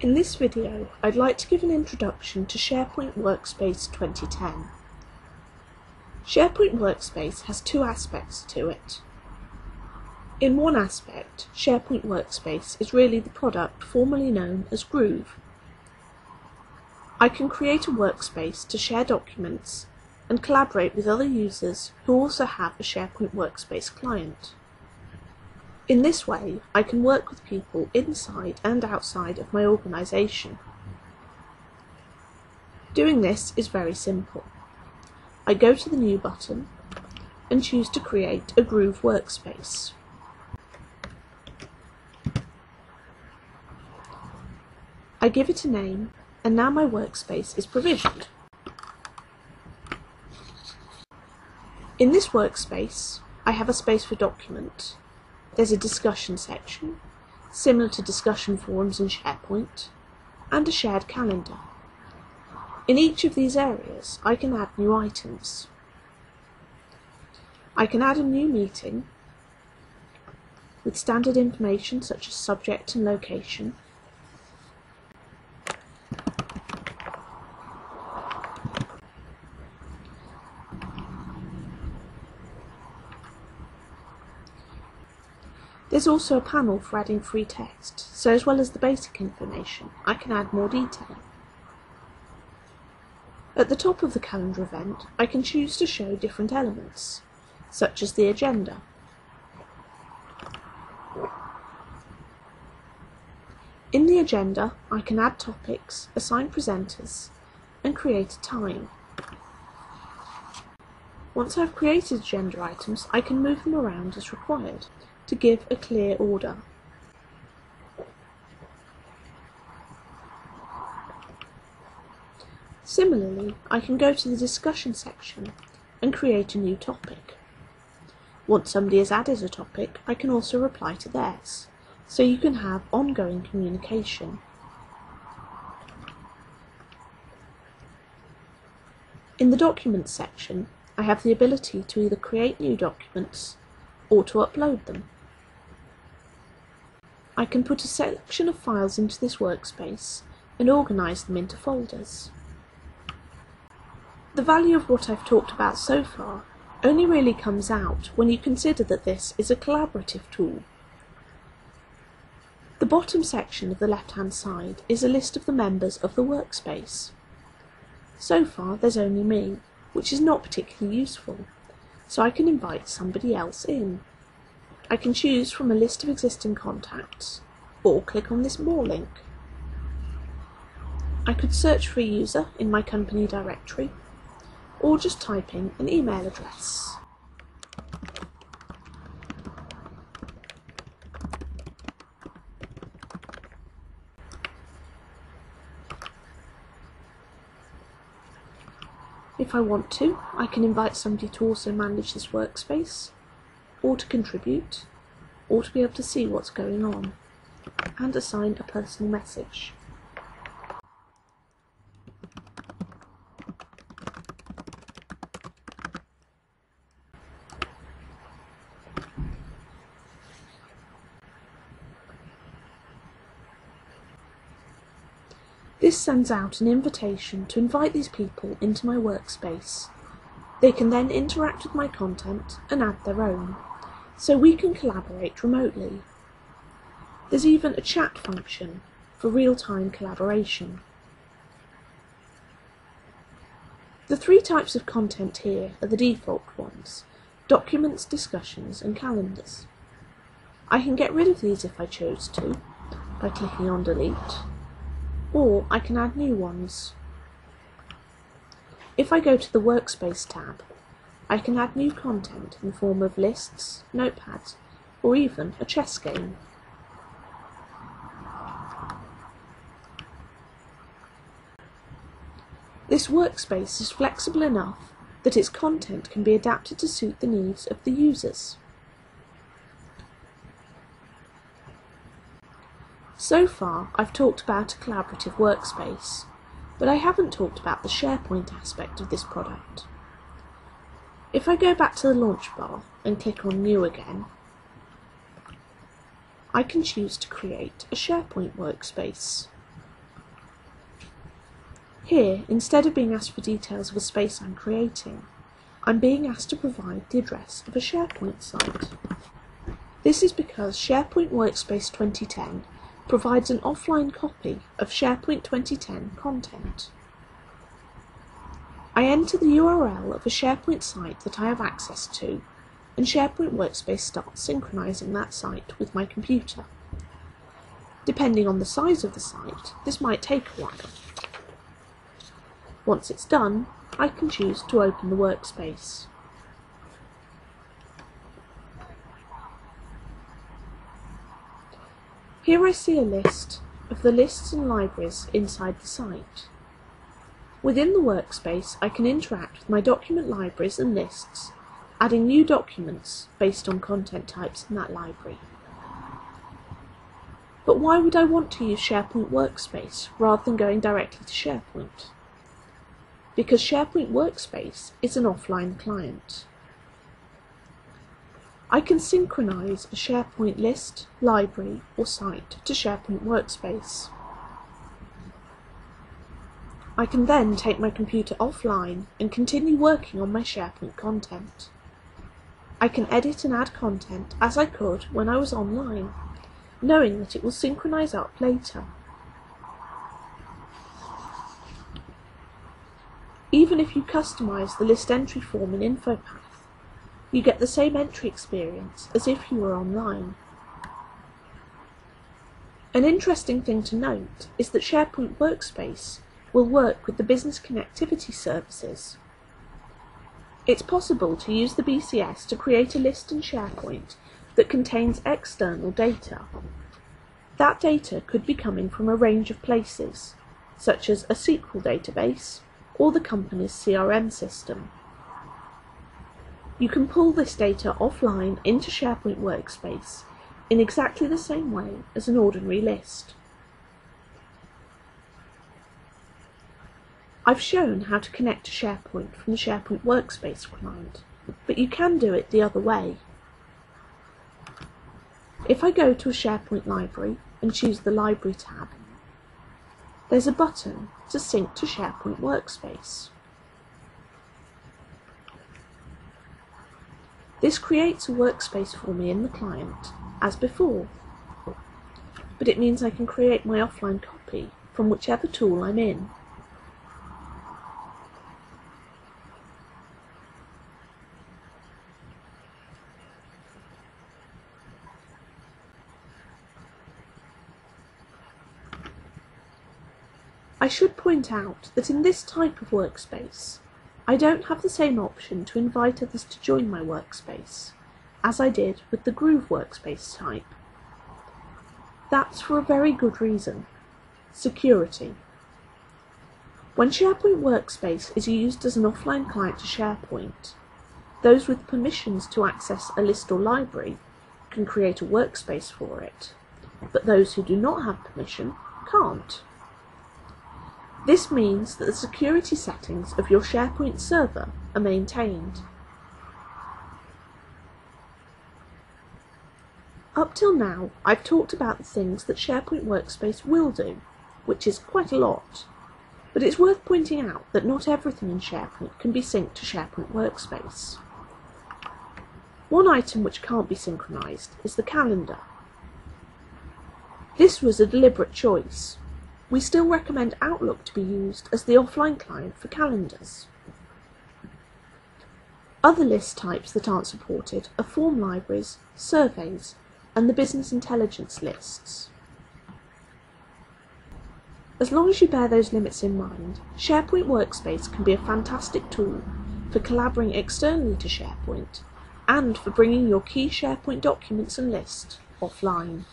In this video, I'd like to give an introduction to SharePoint Workspace 2010. SharePoint Workspace has two aspects to it. In one aspect, SharePoint Workspace is really the product formerly known as Groove. I can create a workspace to share documents and collaborate with other users who also have a SharePoint Workspace client. In this way, I can work with people inside and outside of my organisation. Doing this is very simple. I go to the New button and choose to create a Groove workspace. I give it a name and now my workspace is provisioned. In this workspace, I have a space for document there's a discussion section, similar to discussion forums in SharePoint, and a shared calendar. In each of these areas, I can add new items. I can add a new meeting with standard information such as subject and location, There's also a panel for adding free text, so as well as the basic information, I can add more detail. At the top of the calendar event, I can choose to show different elements, such as the agenda. In the agenda, I can add topics, assign presenters, and create a time. Once I've created agenda items, I can move them around as required to give a clear order. Similarly, I can go to the discussion section and create a new topic. Once somebody has added a topic, I can also reply to theirs, so you can have ongoing communication. In the Documents section, I have the ability to either create new documents or to upload them. I can put a selection of files into this workspace and organise them into folders. The value of what I've talked about so far only really comes out when you consider that this is a collaborative tool. The bottom section of the left-hand side is a list of the members of the workspace. So far there's only me, which is not particularly useful, so I can invite somebody else in. I can choose from a list of existing contacts or click on this More link. I could search for a user in my company directory or just type in an email address. If I want to, I can invite somebody to also manage this workspace or to contribute, or to be able to see what's going on, and assign a personal message. This sends out an invitation to invite these people into my workspace. They can then interact with my content and add their own so we can collaborate remotely. There's even a chat function for real-time collaboration. The three types of content here are the default ones, documents, discussions and calendars. I can get rid of these if I chose to, by clicking on delete, or I can add new ones. If I go to the Workspace tab, I can add new content in the form of lists, notepads, or even a chess game. This workspace is flexible enough that its content can be adapted to suit the needs of the users. So far, I've talked about a collaborative workspace, but I haven't talked about the SharePoint aspect of this product. If I go back to the launch bar and click on New again, I can choose to create a SharePoint workspace. Here, instead of being asked for details of a space I'm creating, I'm being asked to provide the address of a SharePoint site. This is because SharePoint Workspace 2010 provides an offline copy of SharePoint 2010 content. I enter the URL of a SharePoint site that I have access to, and SharePoint Workspace starts synchronizing that site with my computer. Depending on the size of the site, this might take a while. Once it's done, I can choose to open the workspace. Here I see a list of the lists and libraries inside the site. Within the workspace I can interact with my document libraries and lists, adding new documents based on content types in that library. But why would I want to use SharePoint Workspace rather than going directly to SharePoint? Because SharePoint Workspace is an offline client. I can synchronize a SharePoint list, library, or site to SharePoint Workspace. I can then take my computer offline and continue working on my SharePoint content. I can edit and add content as I could when I was online, knowing that it will synchronize up later. Even if you customize the list entry form in InfoPath, you get the same entry experience as if you were online. An interesting thing to note is that SharePoint Workspace will work with the business connectivity services. It's possible to use the BCS to create a list in SharePoint that contains external data. That data could be coming from a range of places, such as a SQL database or the company's CRM system. You can pull this data offline into SharePoint Workspace in exactly the same way as an ordinary list. I've shown how to connect to SharePoint from the SharePoint Workspace client, but you can do it the other way. If I go to a SharePoint library and choose the Library tab, there's a button to sync to SharePoint Workspace. This creates a workspace for me in the client, as before, but it means I can create my offline copy from whichever tool I'm in. I should point out that in this type of workspace, I don't have the same option to invite others to join my workspace, as I did with the Groove workspace type. That's for a very good reason. Security. When SharePoint Workspace is used as an offline client to SharePoint, those with permissions to access a list or library can create a workspace for it, but those who do not have permission can't. This means that the security settings of your SharePoint server are maintained. Up till now, I've talked about the things that SharePoint Workspace will do, which is quite a lot. But it's worth pointing out that not everything in SharePoint can be synced to SharePoint Workspace. One item which can't be synchronized is the calendar. This was a deliberate choice we still recommend Outlook to be used as the offline client for calendars. Other list types that aren't supported are form libraries, surveys, and the business intelligence lists. As long as you bear those limits in mind, SharePoint Workspace can be a fantastic tool for collaborating externally to SharePoint and for bringing your key SharePoint documents and lists offline.